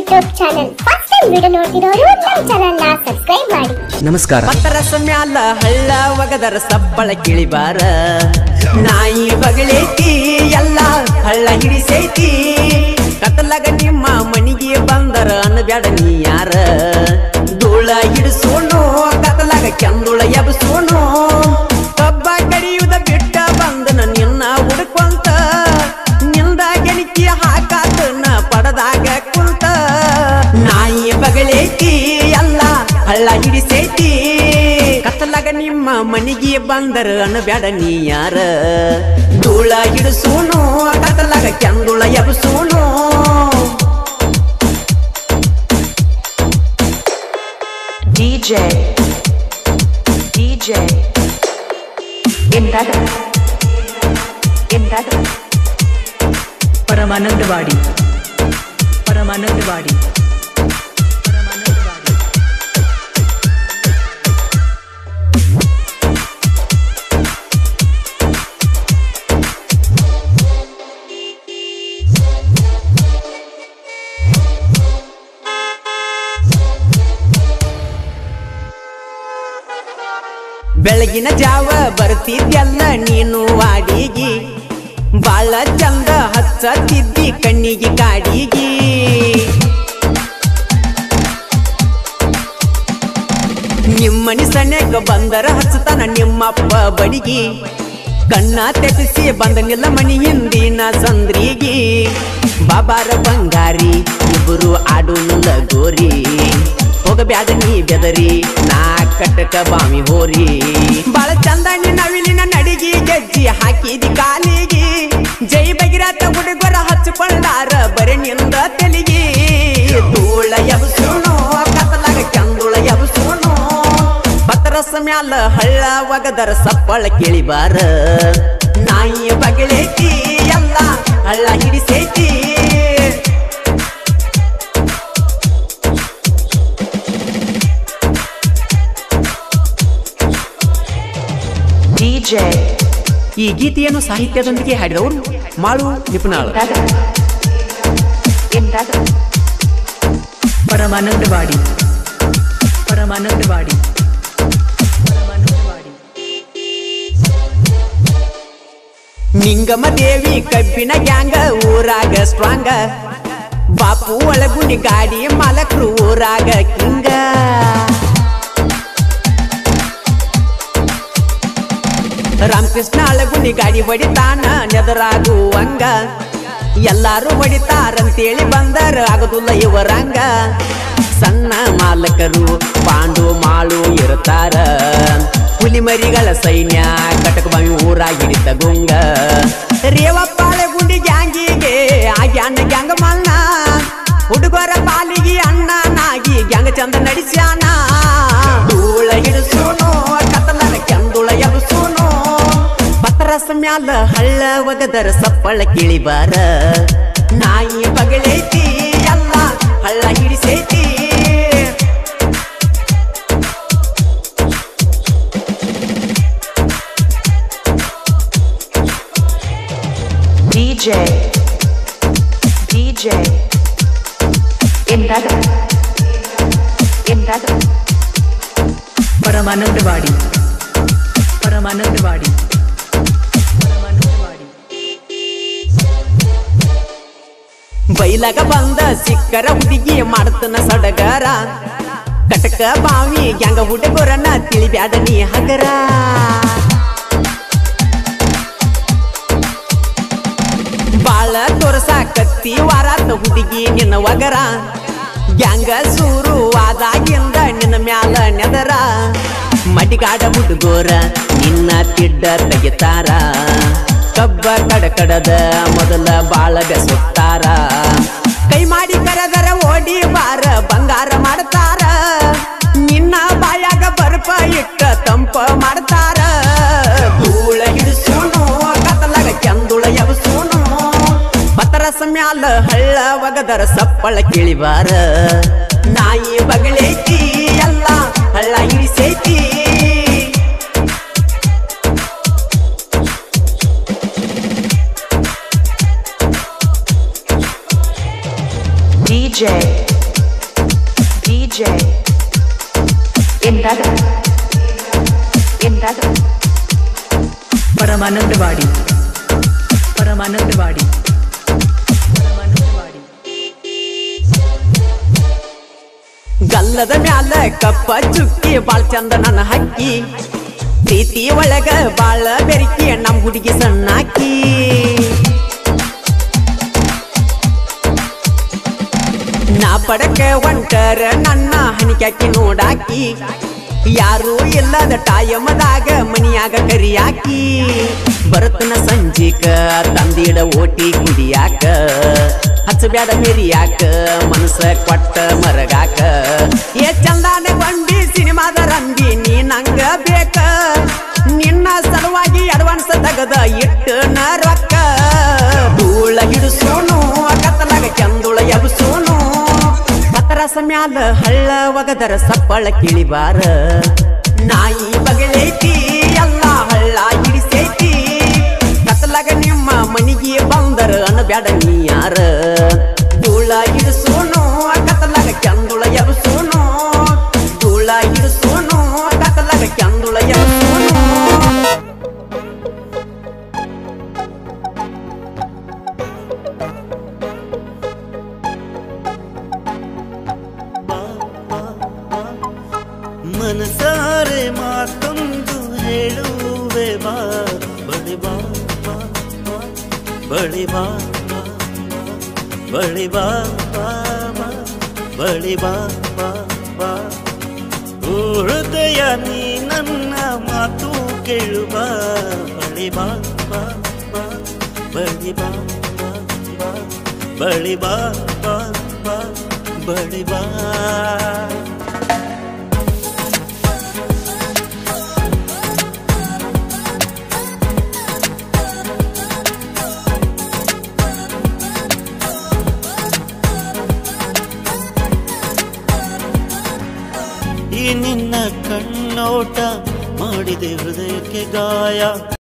YouTube channel. First time video ನೋಡ್ತಿರೋರು ನಮ್ಮ ಚಾನೆಲ್ನ subscribe ಮಾಡಿ. ನಮಸ್ಕಾರ. ಪತ್ತರಸ ಮ್ಯಾಲ ಹಳ್ಳ ಒಗದರ ಸಪ್ಪಳ ಕಿಳಿಬಾರ. ನಾಯಿ ಬಗಳೈತಿ ಎಲ್ಲ ಹಳ್ಳ ಹಿಡಿಸೈತಿ. ಕತ್ತಲಾಗ ನಿಮ್ಮ ಮನಿಗೆ ಬಂದರ ಅನ್ನಬ್ಯಾಡ ನೀ ಯಾರ. ಧೂಳ ಹಿಡಿಸೋಣ ಕತ್ತಲಾಗ ಕೆಂದುಳ ನಿಮ್ಮ ಮನಿಗೆ ಬಂದರ ಅನ್ನಬ್ಯಾಡ ನೀ ಯಾರ ಧೂಳ ಹಿಡಿಸೋನು ಕತ್ತಲಾಗ ಕೆಂದುಳ ಎಬಸೋನು DJ DJ ಎಂದಾದ ಎಂದಾದ ಪರಮಾನಂದವಾಡಿ ಪರಮಾನಂದವಾಡಿ ಪರಮಾನಂದವಾಡಿ ಬೆಳಗಿನ ಜಾವ ಬರ್ತಿದ್ಯಲ್ಲ ನೀನು ವಾಡಿಗಿ ಬಾಳ ಚಂದ ಹಚ್ಚತ್ತಿದ್ದಿ ಕಣ್ಣಿಗೆ ಕಾಡಿಗಿ. ನಿಮ್ಮನಿ ಸಣ್ಣಗ ಬಂದರ ಹಚ್ಚತಾನ ನಿಮ್ಮಪ್ಪ ಬಡಿಗಿ. ಕಣ್ಣ ತೆಪ್ಪಿಸಿ ಬಂದನಿಲ್ಲ ಮನಿ ಹಿಂದಿನ ಸಂದ್ರಿಗಿ. ಬಾಬಾರ ಬಂಗಾರಿ ಇಬ್ಬರು ಆಡೋನು ಲಗೋರಿ. ಹೋಗಬ್ಯಾದ ನೀ ಬೆದರಿ, ನಾ ಕಟ್ಟಕ ಬಾಮಿ ಹೋರಿ. ಬಾಳ ಚಂದ ನವಿಲಿನ ನಡಿಗಿ ಗೆಜ್ಜಿ ಹಾಕಿದಿ ಕಾಲಿಗಿ. ಜೈ ಬಗಿರಾತ ಹುಡುಗರ ಹಚ್ಚಿಕೊಂಡಾರ ಬರೀ ನಿಂದ ತೆಲಿಗಿ. ಧೂಳ ಸುಣು ಕತ್ತಲಾಗ ಕೆಂದುಳ ಸುಣು ಪತ್ರಸ ಮ್ಯಾಲ ಹಳ್ಳ ಒಗದರ ಸಪ್ಪಳ ಕೇಳಿಬಾರ. ನಾಯಿ ಬಗಳೇತಿ, ಎಲ್ಲ ಹಳ್ಳ ಹಿಡಿಸೈತಿ. ಈ ಗೀತೆಯನ್ನು ಸಾಹಿತ್ಯದೊಂದಿಗೆ ಹಾಡಿದವರು ಮಾಳು ನಿಪುಣಾಳ ಪರಮಾನಂದವಾಡಿ. ಪರಮಾನಂದವಾಡಿ. ನಿಂಗಮ ದೇವಿ ಕಬ್ಬಿನ ಗ್ಯಾಂಗ ಊರಾಗ ಸ್ಟ್ರಾಂಗ. ಬಾಪು ಒಳಗುಂಡಿ ಗಾಡಿ ಮಾಲಕ್ರು ಊರಾಗ ಕಿಂಗ. ರಾಮಕೃಷ್ಣ ಗುಣಿ ಗಾಡಿ ಹೊಡಿತಾನ ನೆದರಾಗುವಂಗ ಎಲ್ಲಾರು ಹೊಡಿತಾರಂತೇಳಿ ಬಂದರ, ಆಗದುಲ್ಲ ಇವರಂಗ. ಸಣ್ಣ ಮಾಲಕರು ಪಾಂಡು ಮಾಳು ಇರುತ್ತಾರ. ಹುಲಿಮರಿಗಳ ಸೈನ್ಯ ಕಟಕ ಬಾವಿ ಊರಾಗಿಡಿತ ಗುಂಗ. ರೇವಪ್ಪಾಳೆ ಗುಂಡಿ ಗ್ಯಾಂಗಿಗೆ ಆಗ್ಯಾನ ಗ್ಯಾಂಗ ಮನ್ನ. ಹುಡುಗರ ಪಾಲಿಗೆ ಅಣ್ಣನಾಗಿ ಗ್ಯಾಂಗ ಚಂದ ನಡೆಸ್ಯಾನ. ಮ್ಯಾಲ ಹಳ್ಳ ಒಗದರ ಸಪ್ಪಳ ಕಿಳಿಬಾರ. ನಾಯಿ ಬಗಳೈತಿ ಎಲ್ಲ ಹಳ್ಳ ಹಿಡಿಸೈತಿ. DJ DJ ಎಂದಾಗ ಎಂದಾಗ. ಪರಮಾನಂದವಾಡಿ ಪರಮಾನಂದವಾಡಿ. ಬೈಲಾಗ ಬಂದ ಸಿಕ್ಕರ ಹುಡುಗಿ ಮಾಡ್ತನ ಸಡಗರ. ಕಟಕ ಬಾವಿ, ಗ್ಯಾಂಗ ಹುಡುಗರನ್ನ ತಿಳಿಬ್ಯಾಡ ನೀ ಹಗರ. ಬಾಳ ತೋರಸಾಕತ್ತಿ ವಾರಾತ ಹುಡುಗಿ ನಿನ್ನ ವಗರ ಗ್ಯಾಂಗ ಸೂರು ಆದಾಗಿಂದ ನಿನ್ನ ಮ್ಯಾಲ ನೆದರ. ಮಡಿಗಾಡ ಹುಡುಗೋರ ನಿನ್ನ ತಿಡ್ಡ ತೆಗಿತಾರ. ಕಬ್ಬ ಕಡಕಡದ ಮೊದಲ ಬಾಳ ಬೆಸುತ್ತಾರ. ಕೈ ಮಾಡಿ ಕರೆದರ ಓಡಿ ಬಾರ ಬಂಗಾರ ಮಾಡ್ತಾರ. ನಿನ್ನ ಬಾಯಾಗ ಬರ್ಪ ಇಟ್ಟ ತಂಪ ಮಾಡ್ತಾರ. ಧೂಳ ಹಿಡಿಸೋನು ಕತ್ತಲಾಗ ಕೆಂದುಳ ಎಬಸೋನು ಬತ್ತರಸ ಮ್ಯಾಲ ಹಳ್ಳ ಒಗದರ ಸಪ್ಪಳ ಕಿಳಿಬಾರ ನಾಯಿ ಬಗಳೈತಿ ಪರಮಾನಂದವಾಡಿ. ಪರಮಾನಂದವಾಡಿ. ಗಲ್ಲದ ಮ್ಯಾಲ ಕಪ್ಪ ಚುಕ್ಕಿ ಬಾಳ್ ಚಂದ ನನ್ನ ಹಕ್ಕಿ. ಪ್ರೀತಿ ಒಳಗ ಬಾಳ ಬೆರಿಕಿ ನಮ್ ಹುಡುಗಿ ಸಣ್ಣಾಕಿ. ನಾ ಪಡಕ ಒಂಟರ ನನ್ನ ಹಣಿಕ್ಯಾಕಿ ನೋಡಾಕಿ. ಯಾರು ಎಲ್ಲದ ಟಾಯಮದಾಗ ಮನಿಯಾಗ ಕರಿಯಾಕಿ. ಬರತನ ಸಂಜಿಕ ತಂದಿಡ ಓಟಿ ಕುಡಿಯಾಕ. ಹಚ್ಚಬ್ಯಾಡ ಮೆರಿಯಾಕ, ಮನಸ ಕೊಟ್ಟ ಮರಗಾಕ. ಏ ಚಂದಾನ ಬಂಡಿ ಸಿನಿಮಾದ ರಂದಿ ನೀ ನಂಗ ಬೇಕ. ನಿನ್ನ ಸಲುವಾಗಿ ಅಡ್ವಾನ್ಸ್ ತಗದ ಪತರಸ ಮ್ಯಾಲ ಹಳ್ಳ ಒಗದರ ಸಪ್ಪಳ ಕಿಳಿಬಾರ. ನಾಯಿ ಬಗಲೈತಿ ಎಲ್ಲ ಹಳ್ಳ ಇಡಿಸೈತಿ ಕತ್ತಲಾಗ ನಿಮ್ಮ ಮನಿಗೆ ಬಂದರ ಅನ್ನ ಬ್ಯಾಡ ನೀ ಯಾರ. ಮನಸಾರೆ ಮಾತೊಂದು ಹೇಳುವೆ ಬಾ ಬಳಿ ಬಾ ಬಾ, ಬಾ, ಬಳಿ ಬಾ ಬಾ, ಬಾ, ಬಳಿ ಬಾ ಬಾ, ಬಾ, ಬಳಿ ಬಾ ಬಾ, ಬಾ. ಓ ಹೃದಯ ನೀ ನನ್ನ ಮಾತು ಕೇಳು ಬಾ ಬಳಿ ಬಾ ಬಾ, ಬಾ, ಬಳಿ ಬಾ ಬಾ, ಬಾ, ಬಳಿ ಬಾ ಬಾ, ಬಾ, ಬಳಿ ಬಾ ನಿನ್ನ ಕಣ್ಣೋಟ ಮಾಡಿದೆ ಹೃದಯಕ್ಕೆ ಗಾಯ.